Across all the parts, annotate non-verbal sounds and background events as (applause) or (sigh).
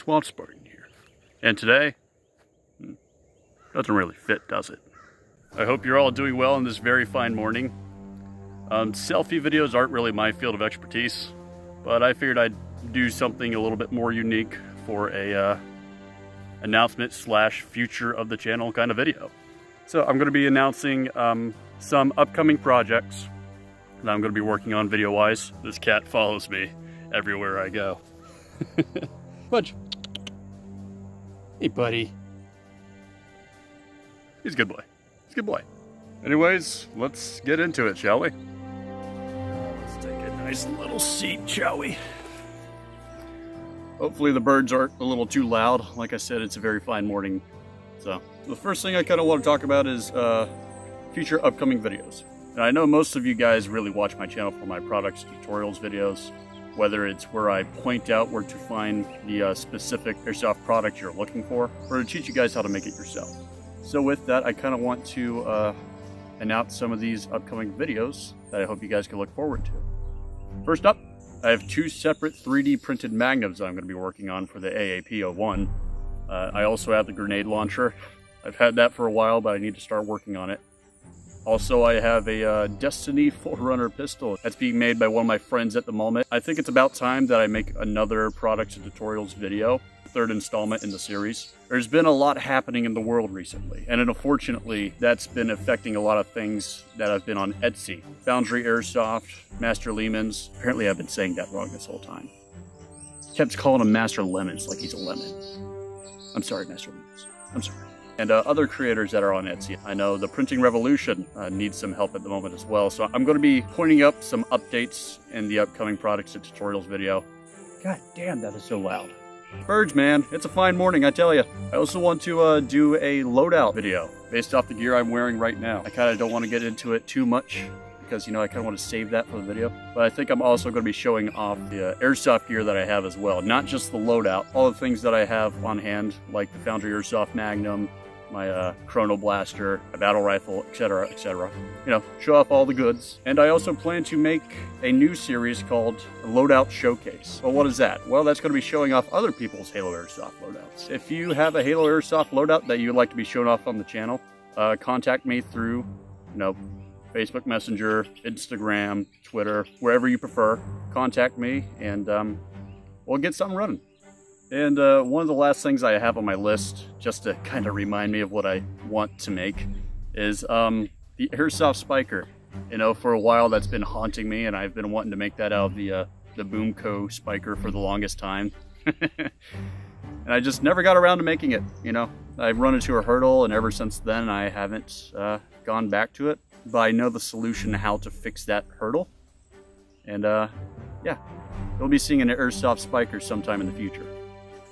swamp sporting here. And today, hmm, doesn't really fit, does it? I hope you're all doing well on this very fine morning. Um, selfie videos aren't really my field of expertise, but I figured I'd do something a little bit more unique for a uh, announcement slash future of the channel kind of video. So I'm going to be announcing um, some upcoming projects that I'm going to be working on video-wise. This cat follows me everywhere I go. (laughs) Budge. Hey, buddy. He's a good boy. He's a good boy. Anyways, let's get into it, shall we? Let's take a nice little seat, shall we? Hopefully the birds aren't a little too loud. Like I said, it's a very fine morning. So the first thing I kind of want to talk about is uh, future upcoming videos. And I know most of you guys really watch my channel for my products tutorials videos, whether it's where I point out where to find the uh, specific airsoft product you're looking for, or to teach you guys how to make it yourself. So with that, I kind of want to uh, announce some of these upcoming videos that I hope you guys can look forward to. First up, I have two separate 3D printed magnums I'm going to be working on for the AAP01. Uh, I also have the grenade launcher. I've had that for a while, but I need to start working on it. Also, I have a uh, Destiny Forerunner pistol that's being made by one of my friends at the moment. I think it's about time that I make another products and tutorials video, third installment in the series. There's been a lot happening in the world recently, and unfortunately, that's been affecting a lot of things that have been on Etsy. Foundry Airsoft, Master Lehman's. Apparently, I've been saying that wrong this whole time. Kept calling him Master Lemons like he's a lemon. I'm sorry, Master Lemons. I'm sorry and uh, other creators that are on Etsy. I know the Printing Revolution uh, needs some help at the moment as well, so I'm going to be pointing up some updates in the upcoming products and tutorials video. God damn, that is so loud. Birds, man, it's a fine morning, I tell you. I also want to uh, do a loadout video based off the gear I'm wearing right now. I kind of don't want to get into it too much because, you know, I kind of want to save that for the video. But I think I'm also going to be showing off the uh, airsoft gear that I have as well. Not just the loadout, all the things that I have on hand, like the Foundry Airsoft Magnum, my uh, Chrono Blaster, a battle rifle, etc., etc. You know, show off all the goods. And I also plan to make a new series called Loadout Showcase. Well, what is that? Well, that's going to be showing off other people's Halo Airsoft loadouts. If you have a Halo Airsoft loadout that you'd like to be shown off on the channel, uh, contact me through, you know, Facebook Messenger, Instagram, Twitter, wherever you prefer. Contact me and um, we'll get something running. And uh, one of the last things I have on my list, just to kind of remind me of what I want to make, is um, the Airsoft Spiker. You know, for a while that's been haunting me, and I've been wanting to make that out of the, uh, the Boomco Spiker for the longest time. (laughs) and I just never got around to making it, you know. I've run into a hurdle, and ever since then I haven't uh, gone back to it. But I know the solution how to fix that hurdle. And uh, yeah, you'll be seeing an Airsoft Spiker sometime in the future.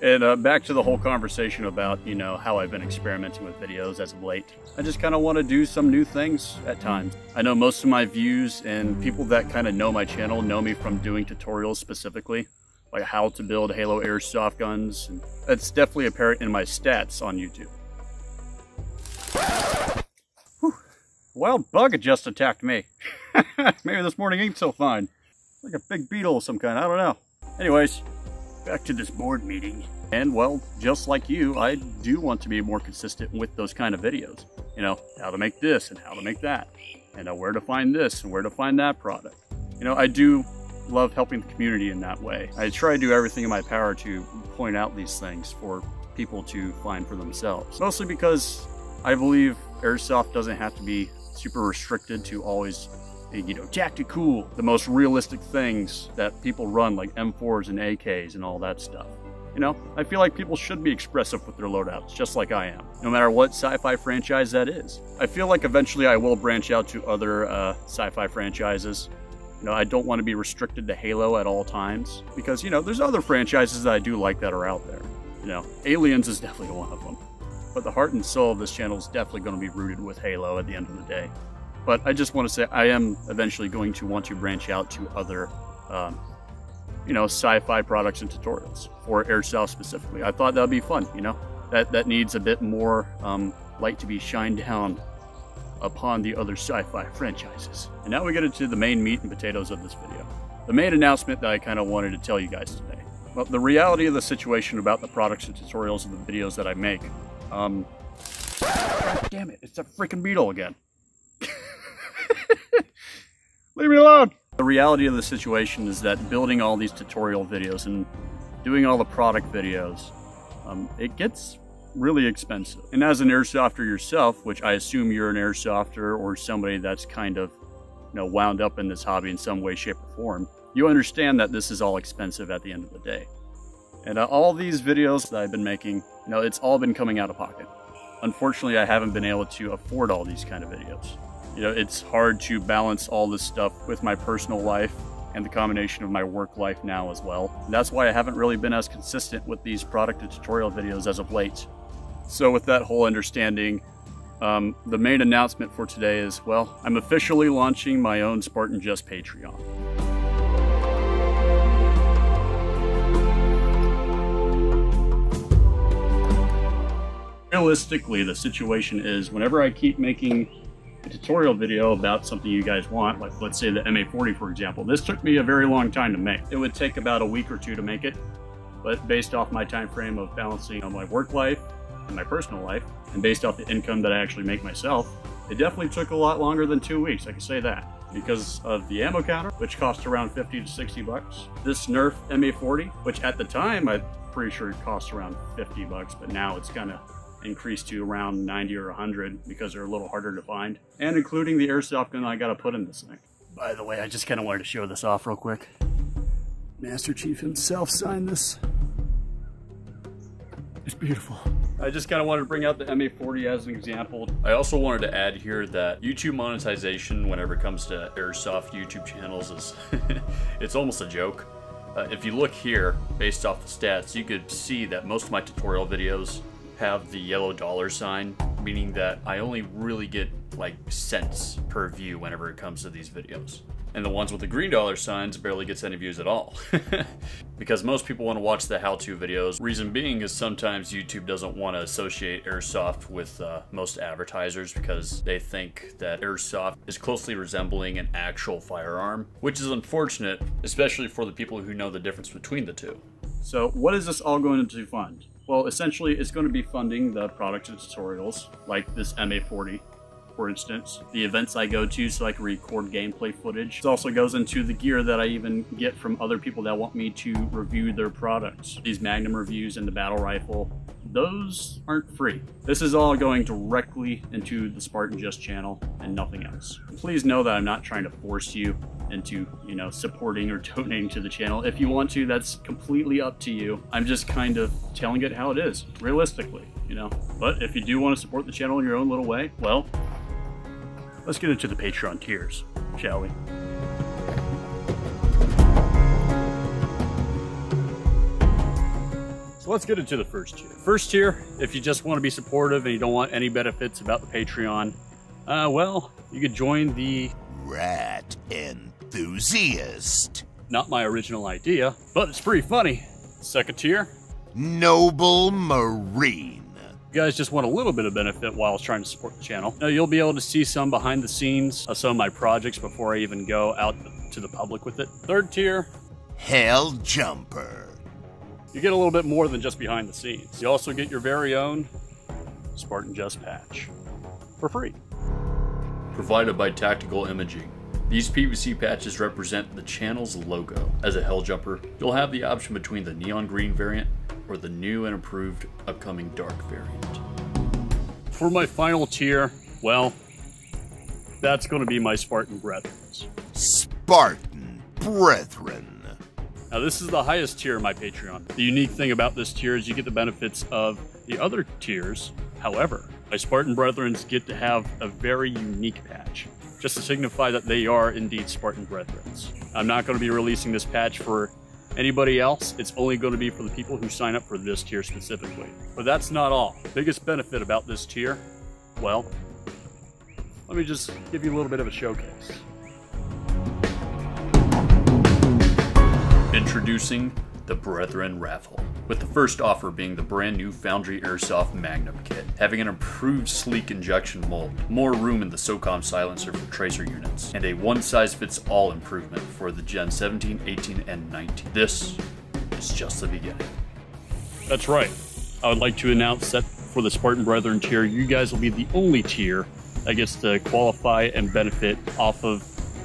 And uh, back to the whole conversation about, you know, how I've been experimenting with videos as of late. I just kind of want to do some new things at times. I know most of my views and people that kind of know my channel know me from doing tutorials specifically, like how to build Halo Airsoft guns. And that's definitely apparent in my stats on YouTube. Wild bug just attacked me. (laughs) Maybe this morning ain't so fine. Like a big beetle of some kind, I don't know. Anyways, back to this board meeting. And well, just like you, I do want to be more consistent with those kind of videos. You know, how to make this and how to make that. And uh, where to find this and where to find that product. You know, I do love helping the community in that way. I try to do everything in my power to point out these things for people to find for themselves. Mostly because I believe airsoft doesn't have to be super restricted to always you know, tactical, the most realistic things that people run like M4s and AKs and all that stuff. You know, I feel like people should be expressive with their loadouts, just like I am, no matter what sci-fi franchise that is. I feel like eventually I will branch out to other uh, sci-fi franchises. You know, I don't want to be restricted to Halo at all times, because, you know, there's other franchises that I do like that are out there. You know, Aliens is definitely one of them. But the heart and soul of this channel is definitely going to be rooted with Halo at the end of the day. But I just want to say I am eventually going to want to branch out to other, um, you know, sci-fi products and tutorials for airsoft specifically. I thought that would be fun, you know, that that needs a bit more um, light to be shined down upon the other sci-fi franchises. And now we get into the main meat and potatoes of this video. The main announcement that I kind of wanted to tell you guys today. Well, the reality of the situation about the products and tutorials and the videos that I make, um, damn it, it's a freaking beetle again. Leave me alone! The reality of the situation is that building all these tutorial videos and doing all the product videos, um, it gets really expensive. And as an airsofter yourself, which I assume you're an airsofter or somebody that's kind of, you know, wound up in this hobby in some way, shape, or form, you understand that this is all expensive at the end of the day. And uh, all these videos that I've been making, you know, it's all been coming out of pocket. Unfortunately, I haven't been able to afford all these kind of videos you know, it's hard to balance all this stuff with my personal life and the combination of my work life now as well. And that's why I haven't really been as consistent with these product and tutorial videos as of late. So with that whole understanding, um, the main announcement for today is, well, I'm officially launching my own Spartan Jess Patreon. Realistically, the situation is whenever I keep making a tutorial video about something you guys want, like let's say the MA40 for example. This took me a very long time to make. It would take about a week or two to make it, but based off my time frame of balancing on my work life and my personal life, and based off the income that I actually make myself, it definitely took a lot longer than two weeks, I can say that. Because of the ammo counter, which cost around 50 to 60 bucks. This Nerf MA40, which at the time I'm pretty sure it cost around 50 bucks, but now it's kind of increased to around 90 or 100 because they're a little harder to find. And including the airsoft gun I gotta put in this thing. By the way, I just kind of wanted to show this off real quick. Master Chief himself signed this. It's beautiful. I just kind of wanted to bring out the MA40 as an example. I also wanted to add here that YouTube monetization, whenever it comes to airsoft YouTube channels, is (laughs) it's almost a joke. Uh, if you look here, based off the stats, you could see that most of my tutorial videos have the yellow dollar sign, meaning that I only really get like cents per view whenever it comes to these videos. And the ones with the green dollar signs barely gets any views at all. (laughs) because most people want to watch the how-to videos. Reason being is sometimes YouTube doesn't want to associate airsoft with uh, most advertisers because they think that airsoft is closely resembling an actual firearm, which is unfortunate, especially for the people who know the difference between the two. So what is this all going to fund? Well, essentially, it's going to be funding the products and tutorials, like this MA40, for instance. The events I go to so I can record gameplay footage. It also goes into the gear that I even get from other people that want me to review their products. These Magnum reviews and the battle rifle, those aren't free. This is all going directly into the Spartan Jess channel and nothing else. Please know that I'm not trying to force you into, you know, supporting or (laughs) donating to the channel. If you want to, that's completely up to you. I'm just kind of telling it how it is, realistically, you know. But if you do want to support the channel in your own little way, well, let's get into the Patreon tiers, shall we? So let's get into the first tier. First tier, if you just want to be supportive and you don't want any benefits about the Patreon, uh, well, you could join the Rat Enthusiast. Not my original idea, but it's pretty funny. Second tier, Noble Marine. You guys just want a little bit of benefit while I was trying to support the channel. Now, you'll be able to see some behind the scenes of some of my projects before I even go out to the public with it. Third tier, Hell Jumper. You get a little bit more than just behind the scenes. You also get your very own Spartan Jess patch for free. Provided by Tactical Imaging. These PVC patches represent the channel's logo. As a Helljumper, you'll have the option between the neon green variant or the new and improved upcoming dark variant. For my final tier, well, that's going to be my Spartan Brethren. Spartan Brethren. Now this is the highest tier of my Patreon. The unique thing about this tier is you get the benefits of the other tiers. However, my Spartan Brethrens get to have a very unique patch, just to signify that they are indeed Spartan Brethrens. I'm not going to be releasing this patch for anybody else. It's only going to be for the people who sign up for this tier specifically. But that's not all. Biggest benefit about this tier, well, let me just give you a little bit of a showcase. Introducing the Brethren Raffle, with the first offer being the brand new Foundry Airsoft Magnum kit, having an improved sleek injection mold, more room in the SOCOM silencer for tracer units, and a one-size-fits-all improvement for the Gen 17, 18, and 19. This is just the beginning. That's right. I would like to announce that for the Spartan Brethren tier, you guys will be the only tier that gets to qualify and benefit off of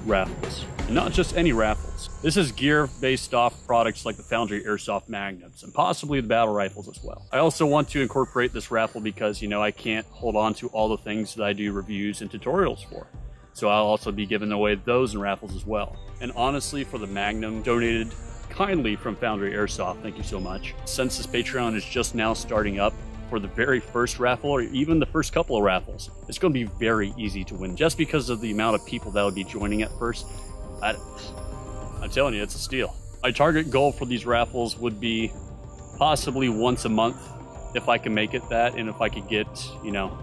raffles. And not just any raffles. This is gear based off products like the Foundry Airsoft Magnums and possibly the battle rifles as well. I also want to incorporate this raffle because, you know, I can't hold on to all the things that I do reviews and tutorials for. So I'll also be giving away those in raffles as well. And honestly, for the Magnum donated kindly from Foundry Airsoft, thank you so much. Since this Patreon is just now starting up, for the very first raffle or even the first couple of raffles, it's going to be very easy to win just because of the amount of people that would be joining at first. I, I'm telling you, it's a steal. My target goal for these raffles would be possibly once a month if I can make it that and if I could get, you know,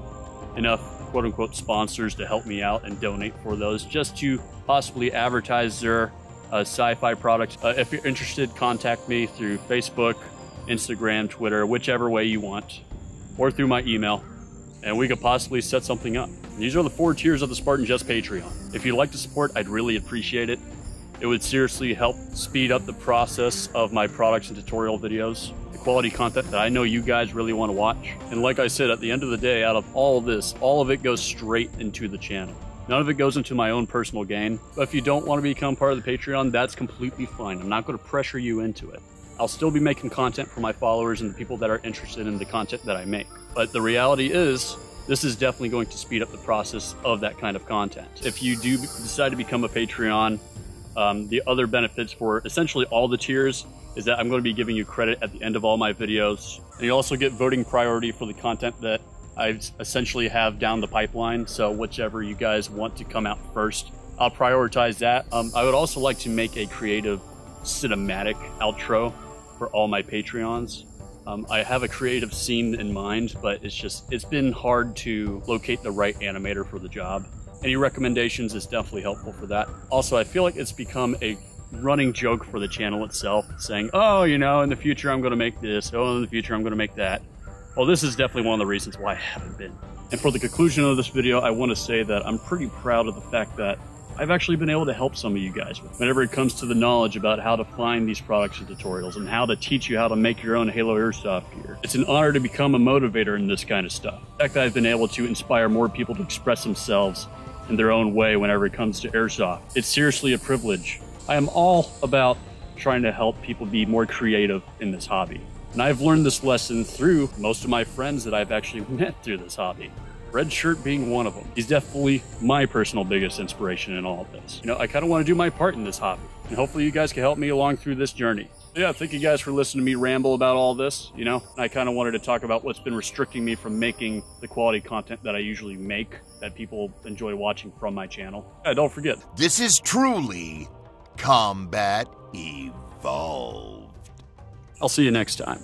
enough quote unquote sponsors to help me out and donate for those just to possibly advertise their uh, sci-fi products. Uh, if you're interested, contact me through Facebook, Instagram, Twitter, whichever way you want or through my email, and we could possibly set something up. These are the four tiers of the Spartan Jess Patreon. If you'd like to support, I'd really appreciate it. It would seriously help speed up the process of my products and tutorial videos, the quality content that I know you guys really want to watch. And like I said, at the end of the day, out of all of this, all of it goes straight into the channel. None of it goes into my own personal gain. But if you don't want to become part of the Patreon, that's completely fine. I'm not going to pressure you into it. I'll still be making content for my followers and the people that are interested in the content that I make. But the reality is, this is definitely going to speed up the process of that kind of content. If you do decide to become a Patreon, um, the other benefits for essentially all the tiers is that I'm going to be giving you credit at the end of all my videos. And you also get voting priority for the content that I essentially have down the pipeline. So whichever you guys want to come out first, I'll prioritize that. Um, I would also like to make a creative cinematic outro for all my Patreons. Um, I have a creative scene in mind, but it's just, it's been hard to locate the right animator for the job. Any recommendations is definitely helpful for that. Also, I feel like it's become a running joke for the channel itself, saying, oh, you know, in the future I'm going to make this, oh, in the future I'm going to make that. Well, this is definitely one of the reasons why I haven't been. And for the conclusion of this video, I want to say that I'm pretty proud of the fact that I've actually been able to help some of you guys with whenever it comes to the knowledge about how to find these products and tutorials and how to teach you how to make your own Halo Airsoft gear. It's an honor to become a motivator in this kind of stuff. The fact that I've been able to inspire more people to express themselves in their own way whenever it comes to airsoft. It's seriously a privilege. I am all about trying to help people be more creative in this hobby. And I've learned this lesson through most of my friends that I've actually (laughs) met through this hobby. Red Shirt being one of them. He's definitely my personal biggest inspiration in all of this. You know, I kind of want to do my part in this hobby, and hopefully you guys can help me along through this journey. yeah, thank you guys for listening to me ramble about all this. You know, I kind of wanted to talk about what's been restricting me from making the quality content that I usually make that people enjoy watching from my channel. Yeah, don't forget. This is truly Combat Evolved. I'll see you next time.